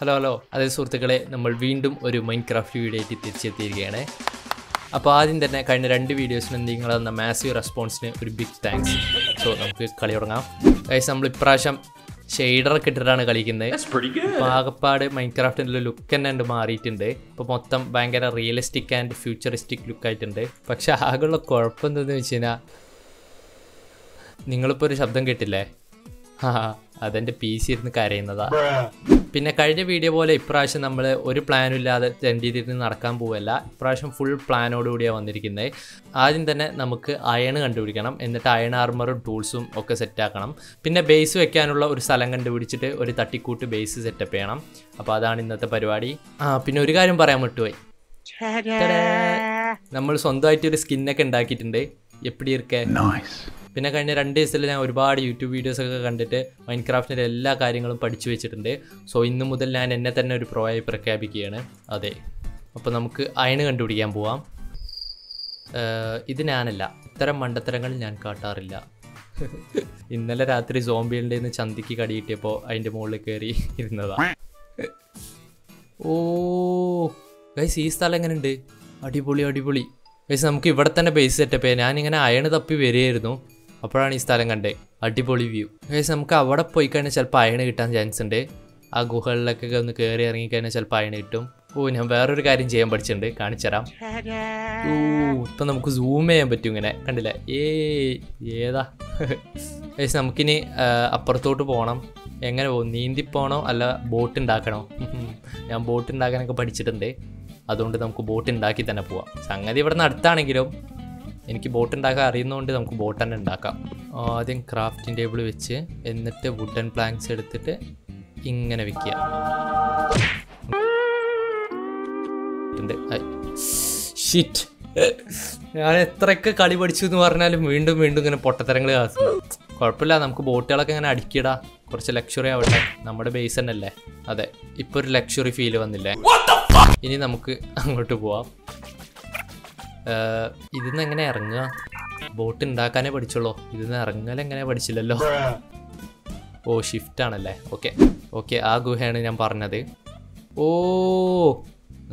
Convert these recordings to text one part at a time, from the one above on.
Hello hello അതേ സുഹൃത്തുക്കളെ നമ്മൾ വീണ്ടും ഒരു മൈൻഡ് ക്രാഫ്റ്റ് വീഡിയോ ആയിട്ട് തിരിച്ചെത്തിയിരിക്കുകയാണ്. അപ്പോൾ ആദ്യം തന്നെ കഴിഞ്ഞ രണ്ട് വീഡിയോസിന് നിങ്ങൾ തന്ന മാസീവ് റെസ്പോൺസിന് ഒരു ബിഗ് താങ്ക്സ് സോ നമുക്ക് കളി തുടങ്ങാം. ഗൈസ് നമ്മൾ ഇപ്രാവശ്യം ഷെയ്ഡറൊക്കെ ഇട്ടിട്ടാണ് കളിക്കുന്നത്. പാകപ്പാട് മൈൻഡ് ക്രാഫ്റ്റിന്റെ ലുക്ക് തന്നെ ഉണ്ട് മാറിയിട്ടുണ്ട്. ഇപ്പോൾ മൊത്തം ഭയങ്കര റിയലിസ്റ്റിക് ആൻഡ് ഫ്യൂച്ചറിസ്റ്റിക് ലുക്ക് ആയിട്ടുണ്ട്. പക്ഷെ ആകെയുള്ള കുഴപ്പം എന്തെന്ന് വെച്ച് കഴിഞ്ഞാൽ നിങ്ങളിപ്പോൾ ഒരു ശബ്ദം കേട്ടില്ലേ? ആ അതെന്റെ പി സി ഇരുന്ന് കരയുന്നതാ. പിന്നെ കഴിഞ്ഞ വീഡിയോ പോലെ ഇപ്രാവശ്യം നമ്മൾ ഒരു പ്ലാനും ഇല്ലാതെ തെണ്ടിയിരുന്ന് നടക്കാൻ പോവല്ല. ഇപ്രാവശ്യം ഫുൾ പ്ലാനോടുകൂടിയാണ് വന്നിരിക്കുന്നത് ആദ്യം തന്നെ നമുക്ക് അയൺ കണ്ടുപിടിക്കണം. എന്നിട്ട് അയൺ ആർമറും ടൂൾസും ഒക്കെ സെറ്റാക്കണം പിന്നെ ബേസ് വെക്കാനുള്ള ഒരു സ്ഥലം കണ്ടുപിടിച്ചിട്ട് ഒരു തട്ടിക്കൂട്ട് ബേസ് സെറ്റപ്പ് ചെയ്യണം. അപ്പോൾ അതാണ് ഇന്നത്തെ പരിപാടി. ആ പിന്നെ ഒരു കാര്യം പറയാൻ വിട്ടുപോയി. നമ്മൾ സ്വന്തമായിട്ട് ഒരു സ്കിന്നൊക്കെ ഉണ്ടാക്കിയിട്ടുണ്ട്. എപ്പിടി ഇരിക്കേ? പിന്നെ കഴിഞ്ഞ രണ്ട് ദിവസത്തിൽ ഞാൻ ഒരുപാട് യൂട്യൂബ് വീഡിയോസ് ഒക്കെ കണ്ടിട്ട് മൈൻക്രാഫ്റ്റിന്റെ എല്ലാ കാര്യങ്ങളും പഠിച്ചു വെച്ചിട്ടുണ്ട്. സോ ഇന്ന് മുതൽ ഞാൻ എന്നെ തന്നെ ഒരു പ്രോ ആയി പ്രഖ്യാപിക്കുകയാണ്. അതെ. അപ്പോൾ നമുക്ക് അയണ് കണ്ടുപിടിക്കാൻ പോവാം. ഇത് ഞാനല്ല. ഇത്തരം മണ്ടത്തരങ്ങൾ ഞാൻ കാട്ടാറില്ല. ഇന്നലെ രാത്രി സോംബികളുടെ നിന്ന് ചന്തിക്ക് കടി കിട്ടിയപ്പോൾ അതിന്റെ മുകളിൽ കയറി ഇരുന്നതാ. ഓ ഗൈസ് ഈ സ്ഥലം എങ്ങനെയുണ്ട്? അടിപൊളി അടിപൊളി. ഗൈസ് നമുക്ക് ഇവിടെ തന്നെ ബേസ് സെറ്റപ്പ് ചെയ്യാം. ഞാനിങ്ങനെ അയണ് തപ്പി വരികയായിരുന്നു. അപ്പോഴാണ് ഈ സ്ഥലം കണ്ടേ. അടിപൊളി വ്യൂ. ഏകദേശം നമുക്ക് അവിടെ പോയി കഴിഞ്ഞാൽ ചിലപ്പോൾ അയണ് കിട്ടാൻ ചാൻസ് ഉണ്ട്. ആ ഗുഹകളിലൊക്കെ ഒന്ന് കയറി ഇറങ്ങിക്കഴിഞ്ഞാൽ ചിലപ്പോൾ അയണ് കിട്ടും. ഓ ഞാൻ വേറൊരു കാര്യം ചെയ്യാൻ പഠിച്ചിട്ടുണ്ട്. കാണിച്ചുതരാം ഓ ഇപ്പം നമുക്ക് സൂം ചെയ്യാൻ പറ്റും ഇങ്ങനെ. കണ്ടില്ലേ? ഏ ഏതാ? ഏകദേശം നമുക്കിനി അപ്പുറത്തോട്ട് പോകണം. എങ്ങനെ പോകും? നീന്തി പോകണോ? അല്ല ബോട്ട് ഉണ്ടാക്കണോ? ഞാൻ ബോട്ട് ഉണ്ടാക്കാനൊക്കെ പഠിച്ചിട്ടുണ്ട്. അതുകൊണ്ട് നമുക്ക് ബോട്ട് ഉണ്ടാക്കി തന്നെ പോവാം. സംഗതി ഇവിടെ നിന്ന് അടുത്താണെങ്കിലും എനിക്ക് ബോട്ട് ഉണ്ടാക്കാൻ അറിയുന്നതുകൊണ്ട് നമുക്ക് ബോട്ട് തന്നെ ഉണ്ടാക്കാം. ആദ്യം ക്രാഫ്റ്റിംഗ് ടേബിൾ വെച്ച് എന്നിട്ട് വുഡൻ പ്ലാങ്ക്സ് എടുത്തിട്ട് ഇങ്ങനെ വെക്കുക. ഷിറ്റ് ഞാൻ എത്രയൊക്കെ കളി പഠിച്ചു എന്ന് പറഞ്ഞാലും വീണ്ടും വീണ്ടും ഇങ്ങനെ പൊട്ടത്തരങ്ങൾ കാസുന്നു കുഴപ്പമില്ല നമുക്ക് ബോട്ടുകളൊക്കെ ഇങ്ങനെ അടിക്കിടാ കുറച്ച് ലക്ഷറി ആവട്ടെ. നമ്മുടെ ബേസ് തന്നെ അല്ലേ അതെ ഇപ്പൊ ഒരു ലക്ഷറി ഫീൽ വന്നില്ലേ? ഇനി നമുക്ക് അങ്ങോട്ട് പോവാം. ഇതിന്ന് എങ്ങനെ ഇറങ്ങുക? ബോട്ട് ഉണ്ടാക്കാനേ പഠിച്ചുള്ളൂ? ഇതിന്ന് ഇറങ്ങൽ എങ്ങനെ പഠിച്ചില്ലല്ലോ? ഓ ഷിഫ്റ്റ് ആണല്ലേ. ഓക്കെ ഓക്കെ ആ ഗുഹയാണ് ഞാൻ പറഞ്ഞത്. ഓ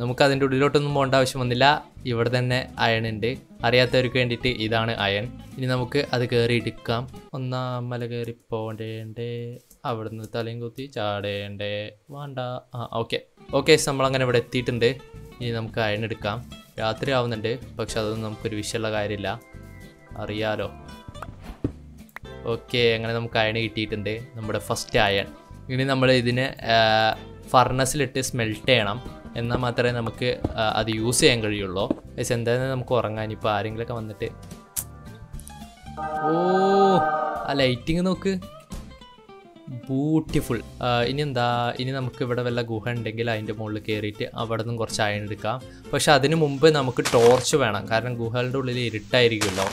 നമുക്ക് അതിന്റെ ഉള്ളിലോട്ടൊന്നും പോകേണ്ട ആവശ്യം വന്നില്ല. ഇവിടെ തന്നെ അയൺ ഉണ്ട് അറിയാത്തവർക്ക് വേണ്ടിയിട്ട് ഇതാണ് അയൺ. ഇനി നമുക്ക് അത് കയറി എടുക്കാം ഒന്നാം മല കയറി പോകേണ്ടേ അവിടുന്ന് തലയും കുത്തി ചാടേണ്ടേ. വേണ്ട. ആ ഓക്കെ ഓക്കെ നമ്മളങ്ങനെ ഇവിടെ എത്തിയിട്ടുണ്ട്. ഇനി നമുക്ക് അയൺ എടുക്കാം. രാത്രി ആവുന്നുണ്ട് പക്ഷെ അതൊന്നും നമുക്കൊരു വിഷയമുള്ള കാര്യമില്ല. അറിയാലോ. ഓക്കെ അങ്ങനെ നമുക്ക് അയൺ കിട്ടിയിട്ടുണ്ട്. നമ്മുടെ ഫസ്റ്റ് അയൺ. ഇനി നമ്മൾ ഇതിനെ ഫർണസിലിട്ട് സ്മെൽറ്റ് ചെയ്യണം. എന്നാൽ മാത്രമേ നമുക്ക് അത് യൂസ് ചെയ്യാൻ കഴിയുള്ളൂ. പക്ഷെ എന്തായാലും നമുക്ക് ഉറങ്ങാൻ ഇപ്പോൾ ആരെങ്കിലുമൊക്കെ വന്നിട്ട്. ഓ ആ ലൈറ്റിങ് നോക്ക്. ബ്യൂട്ടിഫുൾ ഇനി എന്താ ഇനി നമുക്ക് ഇവിടെ വല്ല ഗുഹ ഉണ്ടെങ്കിൽ അതിന്റെ മുകളിൽ കയറിയിട്ട് അവിടെ നിന്നും കുറച്ച് അയൺ എടുക്കാം. പക്ഷെ അതിന് മുമ്പ് നമുക്ക് ടോർച്ച് വേണം. കാരണം ഗുഹകളുടെ ഉള്ളിൽ ഇരുട്ടായിരിക്കുമല്ലോ.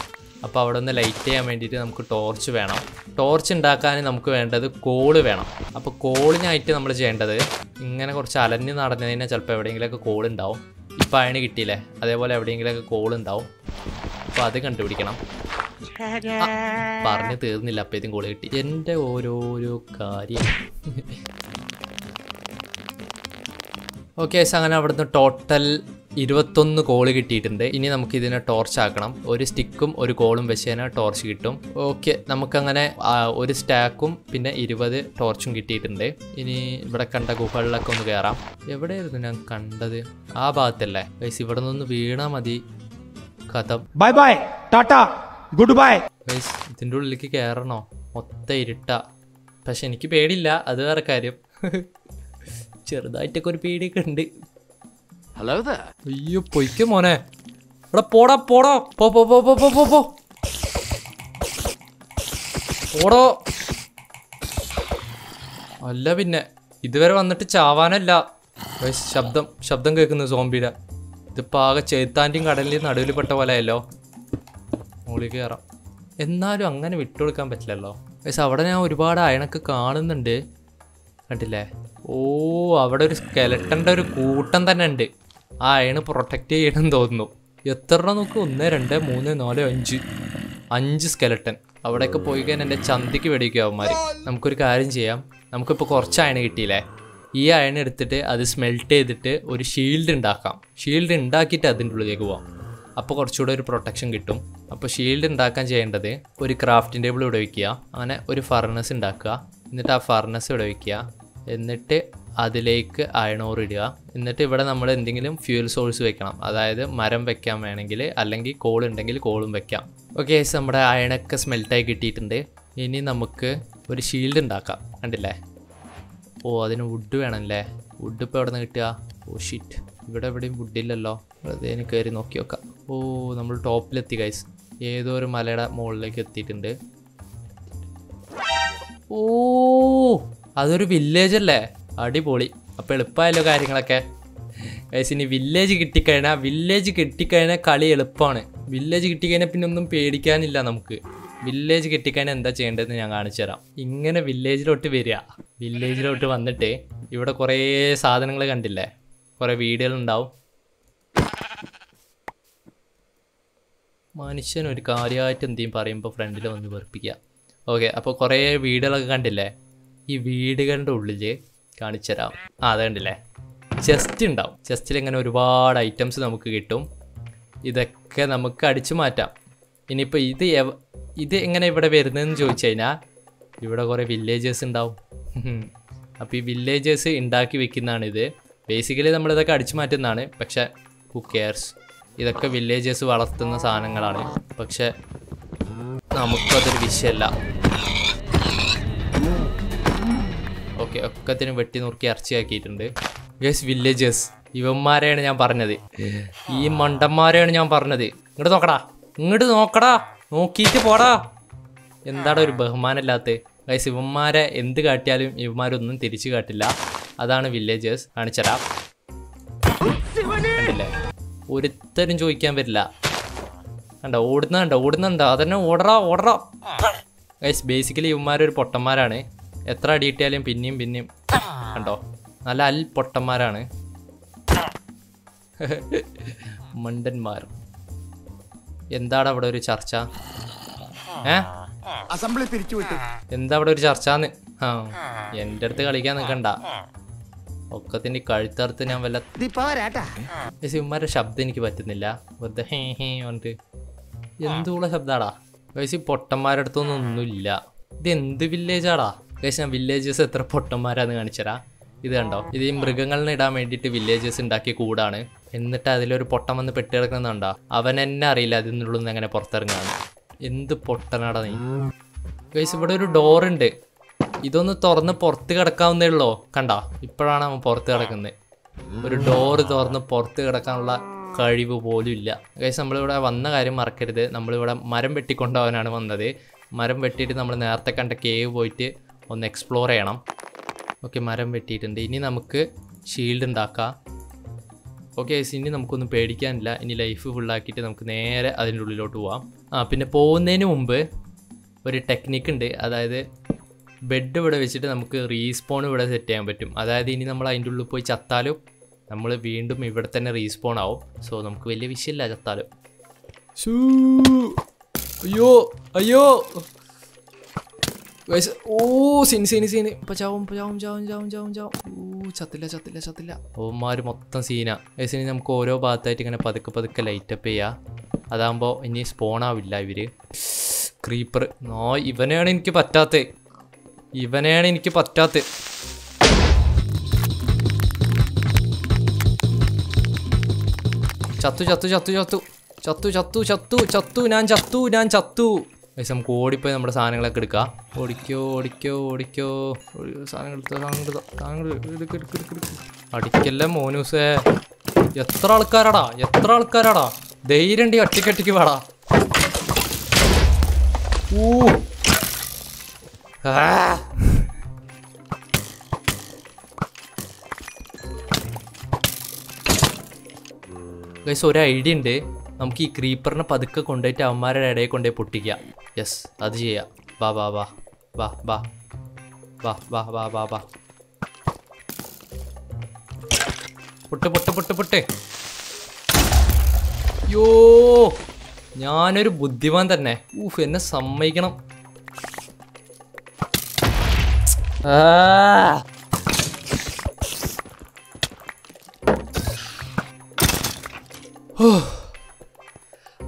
അപ്പോൾ അവിടെ ഒന്ന് ലൈറ്റ് ചെയ്യാൻ വേണ്ടിയിട്ട് നമുക്ക് ടോർച്ച് വേണം. ടോർച്ച് ഉണ്ടാക്കാൻ നമുക്ക് വേണ്ടത് കോൾ വേണം. അപ്പോൾ കോളിനായിട്ട് നമ്മൾ ചെയ്യേണ്ടത് ഇങ്ങനെ കുറച്ച് അലഞ്ഞ് നടന്നു കഴിഞ്ഞാൽ ചിലപ്പോൾ എവിടെയെങ്കിലുമൊക്കെ കോൾ ഉണ്ടാവും. ഇപ്പോൾ അയണ് കിട്ടിയില്ലേ? അതേപോലെ എവിടെയെങ്കിലുമൊക്കെ കോൾ ഉണ്ടാവും. അപ്പോൾ അത് കണ്ടുപിടിക്കണം. പറഞ്ഞു തീർന്നില്ല. അപ്പേത്തും കൂടെ കിട്ടി. എന്റെ ഓരോരോ കാര്യം. ഓക്കെ അങ്ങനെ അവിടുന്ന് ടോട്ടൽ ഇരുപത്തൊന്ന് കോൾ കിട്ടിയിട്ടുണ്ട്. ഇനി നമുക്ക് ഇതിനെ ടോർച്ച് ആക്കണം. ഒരു സ്റ്റിക്കും ഒരു കോളും വെച്ച് തന്നെ ടോർച്ച് കിട്ടും. ഓക്കെ നമുക്കങ്ങനെ ഒരു സ്റ്റാക്കും പിന്നെ ഇരുപത് ടോർച്ചും കിട്ടിയിട്ടുണ്ട്. ഇനി ഇവിടെ കണ്ട ഗുഹകളിലൊക്കെ ഒന്ന് കയറാം എവിടെയായിരുന്നു ഞാൻ കണ്ടത്? ആ ഭാഗത്തല്ലേ. ഇവിടെ നിന്ന് വീണാൽ മതി. കഥം. Bye bye Tata good bye ഇതിന്റെ ഉള്ളിലേക്ക് കേറണോ? മൊത്തം ഇരുട്ട. പക്ഷെ എനിക്ക് പേടിയില്ല അത് വേറെ കാര്യം. ചെറുതായിട്ടൊക്കെ ഒരു പേടിയൊക്കെ ഉണ്ട്. ഹലോ അയ്യോ പൊയ്ക്കും മോനെ. ഇവിടെ പോടാ പോടോ. പോ പോ പോ പോ പോ പോ പോ. പോടോ. അല്ല പിന്നെ ഇതുവരെ വന്നിട്ട് ചാവാനല്ല. ശബ്ദം ശബ്ദം കേൾക്കുന്നു സോംബിയുടെ ഇതിപ്പോ ആകെ ചേത്താന്റെയും കടലിന്റെയും നടുവിൽ പെട്ട പോലെയല്ലോ മുകളിൽ കയറാം. എന്നാലും അങ്ങനെ വിട്ടുകൊടുക്കാൻ പറ്റില്ലല്ലോ. പക്ഷെ അവിടെ ഞാൻ ഒരുപാട് അയണക്ക് കാണുന്നുണ്ട്. കണ്ടില്ലേ? ഓ അവിടെ ഒരു സ്കെലട്ടന്റെ ഒരു കൂട്ടം തന്നെ ഉണ്ട്. ആ അയണ് പ്രൊട്ടക്റ്റ് ചെയ്യണമെന്ന് തോന്നുന്നു. എത്ര നോക്ക്? ഒന്ന് രണ്ട് മൂന്ന് നാല് അഞ്ച്. അഞ്ച് സ്കെലട്ടൻ അവിടെയൊക്കെ പോയി കഴിഞ്ഞാൽ എന്റെ ചന്തിക്ക് വെടിക്കും അവന്മാർ നമുക്കൊരു കാര്യം ചെയ്യാം. നമുക്കിപ്പോൾ കുറച്ച് അയണ കിട്ടിയില്ലേ? ഈ അയണ എടുത്തിട്ട് അത് സ്മെൽറ്റ് ചെയ്തിട്ട് ഒരു ഷീൽഡ് ഉണ്ടാക്കാം. ഷീൽഡ് ഉണ്ടാക്കിയിട്ട് അതിന്റെ ഉള്ളിലേക്ക് പോവാം. അപ്പോൾ കുറച്ചുകൂടെ ഒരു പ്രൊട്ടക്ഷൻ കിട്ടും. അപ്പോൾ ഷീൽഡ് ഉണ്ടാക്കാൻ ചെയ്യേണ്ടത് ഒരു ക്രാഫ്റ്റിംഗ് ടേബിൾ ഇവിടെ വയ്ക്കുക അങ്ങനെ ഒരു ഫർണസ് ഉണ്ടാക്കുക. എന്നിട്ട് ആ ഫർണസ് ഇവിടെ വയ്ക്കുക എന്നിട്ട് അതിലേക്ക് അയണോർ ഇടുക. എന്നിട്ട് ഇവിടെ നമ്മൾ എന്തെങ്കിലും ഫ്യൂൽ സോഴ്സ് വെക്കണം. അതായത് മരം വെക്കാൻ വേണമെങ്കിൽ അല്ലെങ്കിൽ കോൾ ഉണ്ടെങ്കിൽ കോളും വെക്കാം. ഓക്കെ നമ്മുടെ അയണൊക്കെ സ്മെൽറ്റായി കിട്ടിയിട്ടുണ്ട്. ഇനി നമുക്ക് ഒരു ഷീൽഡ് ഉണ്ടാക്കാം. കണ്ടില്ലേ? ഓ അതിന് വുഡ് വേണമല്ലേ? വുഡ് ഇപ്പോൾ എവിടെ നിന്ന് കിട്ടുക? ഓ ഷിറ്റ് ഇവിടെ എവിടെയും വുഡില്ലല്ലോ വെറുതെ കയറി നോക്കി നോക്കാം ഓ നമ്മൾ ടോപ്പിലെത്തി ഗൈസ് ഏതോ ഒരു മലയുടെ മുകളിലേക്ക് എത്തിയിട്ടുണ്ട്. ഓ അതൊരു വില്ലേജ് അല്ലേ? അടിപൊളി. അപ്പോൾ എളുപ്പമായല്ലോ കാര്യങ്ങളൊക്കെ. ഗൈസ് ഇനി വില്ലേജ് കിട്ടിക്കഴിഞ്ഞാൽ വില്ലേജ് കിട്ടിക്കഴിഞ്ഞാൽ കളി എളുപ്പമാണ് വില്ലേജ് കിട്ടിക്കഴിഞ്ഞാൽ പിന്നെ ഒന്നും പേടിക്കാനില്ല നമുക്ക്. വില്ലേജ് കിട്ടിക്കഴിഞ്ഞാൽ എന്താ ചെയ്യേണ്ടതെന്ന് ഞാൻ കാണിച്ചു തരാം. ഇങ്ങനെ വില്ലേജിലോട്ട് വരിക. വില്ലേജിലോട്ട് വന്നിട്ട് ഇവിടെ കുറേ സാധനങ്ങൾ കണ്ടില്ലേ? കുറേ ഉണ്ടാവും മനുഷ്യൻ ഒരു കാര്യമായിട്ട് എന്തെങ്കിലും പറയുമ്പോൾ ഫ്രണ്ടിൽ വന്ന് വെറുപ്പിക്കുക ഓക്കെ അപ്പോൾ കുറേ വീടുകളൊക്കെ കണ്ടില്ലേ? ഈ വീടുകളുടെ ഉള്ളിൽ കാണിച്ചു തരാം. ആ അത് കണ്ടില്ലേ? ചെസ്റ്റ് ഉണ്ടാവും. ചെസ്റ്റിൽ ഇങ്ങനെ ഒരുപാട് ഐറ്റംസ് നമുക്ക് കിട്ടും. ഇതൊക്കെ നമുക്ക് അടിച്ചു മാറ്റാം. ഇനിയിപ്പോൾ ഇത് ഇത് എങ്ങനെ ഇവിടെ വരുന്നതെന്ന് ചോദിച്ചു കഴിഞ്ഞാൽ ഇവിടെ കുറേ വില്ലേജേഴ്സ് ഉണ്ടാവും. അപ്പോൾ ഈ വില്ലേജേഴ്സ് ഉണ്ടാക്കി വെക്കുന്നതാണിത്. ബേസിക്കലി നമ്മളിതൊക്കെ അടിച്ചു മാറ്റുന്നതാണ്. പക്ഷേ ഹു കെയർസ് ഇതൊക്കെ വില്ലേജേഴ്സ് വളർത്തുന്ന സാധനങ്ങളാണ്. പക്ഷെ നമുക്കതൊരു വിഷയമല്ല ഓക്കെ ഒക്കത്തിനും വെട്ടി നുറുക്കി ഇറച്ചിയാക്കിയിട്ടുണ്ട്. യെസ് വില്ലേജേഴ്സ് ഇവന്മാരെയാണ് ഞാൻ പറഞ്ഞത്. ഈ മണ്ടന്മാരെയാണ് ഞാൻ പറഞ്ഞത്. ഇങ്ങോട്ട് നോക്കടാ. ഇങ്ങോട്ട് നോക്കടാ. നോക്കിയിട്ട് പോടാ. എന്താണ് ഒരു ബഹുമാനമില്ലാത്ത? ഗൈസ് ഇവന്മാരെ എന്ത് കാട്ടിയാലും ഇവന്മാരൊന്നും തിരിച്ചു കാട്ടില്ല. അതാണ് വില്ലേജേഴ്സ് കാണിച്ചരാ കണ്ടില്ലേ? ഒരുത്തരും ചോദിക്കാൻ പറ്റില്ല. കണ്ട? ഓടുന്നുണ്ട് ഓടുന്നുണ്ടോ അതന്നെ ഓടറാ ഓടറാ. Guys basically ഇവന്മാരൊരു പൊട്ടന്മാരാണ്. എത്ര അടി കിട്ടിയാലും പിന്നെയും പിന്നെയും. കണ്ടോ? നല്ല അൽ പൊട്ടന്മാരാണ്. മണ്ടന്മാർ. എന്താണ് അവിടെ ഒരു ചർച്ച? ഏ? എന്താ അവിടെ ഒരു ചർച്ചാന്ന്? ആ എന്റെ അടുത്ത് കളിക്കാൻ നിൽക്കണ്ട ഒക്കത്തിന്റെ കഴുത്തറുത്ത് ഞാൻ വല്ല ഇവന്മാരുടെ ശബ്ദം എനിക്ക് പറ്റുന്നില്ല. വെറുതെ ഹേ ഹേ പറഞ്ഞിട്ട്. എന്തുള്ള ശബ്ദാടാ? ഗൈസ് ഈ പൊട്ടന്മാരുടെ അടുത്തൊന്നും ഒന്നുമില്ല. ഇത് എന്ത് വില്ലേജാടാ? ഗൈസ് ഞാൻ വില്ലേജസ് എത്ര പൊട്ടന്മാരാന്ന് കാണിച്ചരാ ഇത് കണ്ടോ? ഇത് ഈ മൃഗങ്ങളിനെ ഇടാൻ വേണ്ടിയിട്ട് വില്ലേജസ് ഉണ്ടാക്കിയ കൂടാണ്. എന്നിട്ട് അതിലൊരു പൊട്ടം വന്ന് പെട്ടി കിടക്കുന്നുണ്ടോ അവൻ എന്നെ അറിയില്ല. അതിനുള്ളിൽ നിന്ന് എങ്ങനെ പുറത്തിറങ്ങാണ് എന്ത് പൊട്ടനാടാ നീ? ഗൈസ് ഇവിടെ ഒരു ഡോറുണ്ട് ഇതൊന്ന് തുറന്ന് പുറത്ത് കിടക്കാവുന്നേ ഉള്ളോ? കണ്ട? ഇപ്പോഴാണ് അവൻ പുറത്ത് കിടക്കുന്നത് ഒരു ഡോറ് തുറന്ന് പുറത്ത് കിടക്കാനുള്ള കഴിവ് പോലും ഇല്ല. ഗൈസ് നമ്മളിവിടെ വന്ന കാര്യം മറക്കരുത്. നമ്മളിവിടെ മരം വെട്ടിക്കൊണ്ടുപോകാനാണ് വന്നത്. മരം വെട്ടിയിട്ട് നമ്മൾ നേരത്തെ കണ്ട കേവ് പോയിട്ട് ഒന്ന് എക്സ്പ്ലോർ ചെയ്യണം. ഓക്കെ മരം വെട്ടിയിട്ടുണ്ട്. ഇനി നമുക്ക് ഷീൽഡ് ഉണ്ടാക്കാം. ഓക്കെ ഇനി നമുക്കൊന്നും പേടിക്കാനില്ല. ഇനി ലൈഫ് ഫുള്ളാക്കിയിട്ട് നമുക്ക് നേരെ അതിന്റെ ഉള്ളിലോട്ട് പോവാം. ആ പിന്നെ പോകുന്നതിന് മുമ്പ് ഒരു ടെക്നിക്ക് ഉണ്ട്. അതായത് ബെഡ് ഇവിടെ വെച്ചിട്ട് നമുക്ക് റീസ്പോൺ ഇവിടെ സെറ്റ് ചെയ്യാൻ പറ്റും. അതായത് ഇനി നമ്മൾ അതിന്റെ ഉള്ളിൽ പോയി ചത്താലും നമ്മൾ വീണ്ടും ഇവിടെ തന്നെ റീസ്പോൺ ആവും. സോ നമുക്ക് വലിയ വിഷയമില്ല ചത്താലും. അയ്യോ അയ്യോ. ഓ സിനി സിനി സിനി ഇപ്പൊ ചാവും ചാവും ചാവും ചാവും ചാവും ചാവും. ഓ ചത്തില്ല ചത്തില്ല ചത്തില്ല. ഓമാര് മൊത്തം സീന. ഗൈസ് ഇനി നമുക്ക് ഓരോ ഭാഗത്തായിട്ട് ഇങ്ങനെ പതുക്കെ പതുക്കെ ലൈറ്റപ്പ് ചെയ്യാം. അതാകുമ്പോൾ ഇനി സ്പോൺ ആവില്ല ഇവർ. ക്രീപ്പർ നോ ഇവനെയാണ് എനിക്ക് പറ്റാത്തത് ഇവനെയാണ് എനിക്ക് പറ്റാത്ത. ചത്തു ചത്തു ചത്തു ചത്തു. ചത്തു ചത്തു ചത്തു ചത്തു ഞാൻ ചത്തു ഞാൻ ചത്തു. ഗൈസ് നമുക്ക് ഓടിപ്പോയി നമ്മുടെ സാധനങ്ങളൊക്കെ എടുക്കാം. ഓടിക്കോ ഓടിക്കോ ഓടിക്കോ. ഓടി- സാധനങ്ങൾ. അടിക്കല്ലേ മോനൂസേ. എത്ര ആൾക്കാരാടാ എത്ര ആൾക്കാരാടാ. ധൈര്യം ഒറ്റയ്ക്ക് വേടാ. ഊ. ഗൈസ് ഒരു ഐഡിയ ഉണ്ട്. നമുക്ക് ഈ ക്രീപ്പറിനെ പതുക്കെ കൊണ്ടുപോയിട്ട് അവന്മാരുടെ ഇടയിൽ കൊണ്ടുപോയി പൊട്ടിക്കുക യെസ് അത് ചെയ്യാം. വാ വാ വാ. വാ വാ. വാ വാ വാ വാ വാ. പൊട്ട് പൊട്ട് പൊട്ട് പൊട്ട്. യോ ഞാനൊരു ബുദ്ധിമാൻ തന്നെ. ഊഫ് എന്നെ സമ്മതിക്കണം. Ah!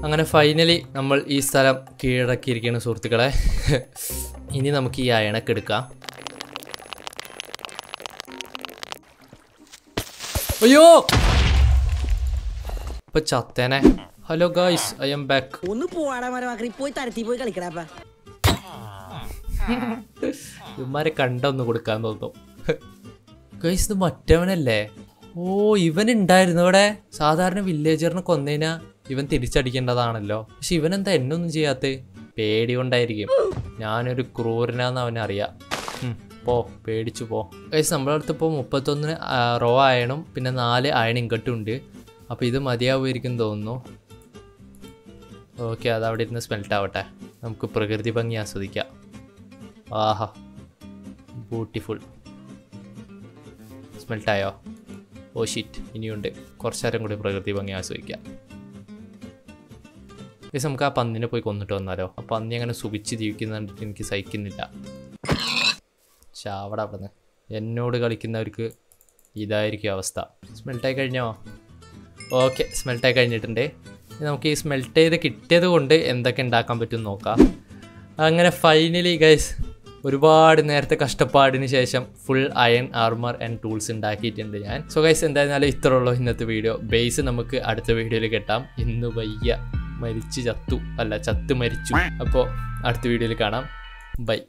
അങ്ങനെ ഫൈനലി നമ്മൾ ഈ സ്ഥലം കീഴടക്കിയിരിക്കുകയാണ് സുഹൃത്തുക്കളെ. ഇനി നമുക്ക് ഈ അയണക്കെടുക്കാം അയ്യോ! ഇപ്പൊ ചത്തേനെ. Hello guys I'm back ഒന്ന് പോയി തരത്തി പോയി കളിക്കടാ ഇവന്മാരെ കണ്ടൊന്ന് കൊടുക്കാൻ തോന്നും ഗൈസ് ഇത് മറ്റവനല്ലേ? ഓ ഇവൻ ഉണ്ടായിരുന്നു ഇവിടെ. സാധാരണ വില്ലേജറിനെ കൊന്നതിനാ ഇവൻ തിരിച്ചടിക്കേണ്ടതാണല്ലോ. പക്ഷെ ഇവൻ എന്താ എന്നൊന്നും ചെയ്യാത്ത? പേടി കൊണ്ടായിരിക്കും. ഞാനൊരു ക്രൂരനാന്ന് അവനറിയാം പോ പേടിച്ചു പോ. ഗൈസ് നമ്മുടെ അടുത്ത് ഇപ്പോൾ മുപ്പത്തൊന്ന് റോ അയണും പിന്നെ നാല് അയൺ ഇങ്കട്ടും ഉണ്ട് അപ്പോൾ ഇത് മതിയാവുമായിരിക്കും തോന്നുന്നു. ഓക്കെ അത് അവിടെ ഇരുന്ന് സ്മെൽറ്റ് ആവട്ടെ. നമുക്ക് പ്രകൃതി ഭംഗി ആസ്വദിക്കാം. ആഹാ. ബ്യൂട്ടിഫുൾ സ്മെൽട്ടായോ ഓ ഷീറ്റ് ഇനിയുണ്ട്. കുറച്ച് നേരം കൂടി പ്രകൃതി ഭംഗി ആസ്വദിക്കാം. ഗൈസ് നമുക്ക് ആ പന്നിനെ പോയി കൊന്നിട്ട് വന്നാലോ? ആ പന്നി അങ്ങനെ സുഖിച്ച് ജീവിക്കുന്ന കണ്ടിട്ട് എനിക്ക് സഹിക്കുന്നില്ല. ചാവട അവിടെ എന്നോട് കളിക്കുന്നവർക്ക് ഇതായിരിക്കും അവസ്ഥ. സ്മെൽട്ടായി കഴിഞ്ഞോ? ഓക്കെ സ്മെൽട്ടായി കഴിഞ്ഞിട്ടുണ്ട്. നമുക്ക് ഈ സ്മെൽട്ട് ചെയ്ത് കിട്ടിയത് കൊണ്ട് എന്തൊക്കെ ഉണ്ടാക്കാൻ പറ്റുമെന്ന് നോക്കാം. അങ്ങനെ ഫൈനലി ഗൈസ് ഒരുപാട് നേരത്തെ കഷ്ടപ്പാടിന് ശേഷം full iron armour and tools ഉണ്ടാക്കിയിട്ടുണ്ട് ഞാൻ. സോ ഗൈസ് എന്തായിരുന്നാലും ഇത്ര ഉള്ളൂ ഇന്നത്തെ വീഡിയോ ബേസ് നമുക്ക് അടുത്ത വീഡിയോയിൽ കെട്ടാം. ഇന്ന് വയ്യ. മരിച്ചു ചത്തു. അല്ല ചത്തു മരിച്ചു. അപ്പോൾ അടുത്ത വീഡിയോയിൽ കാണാം. ബൈ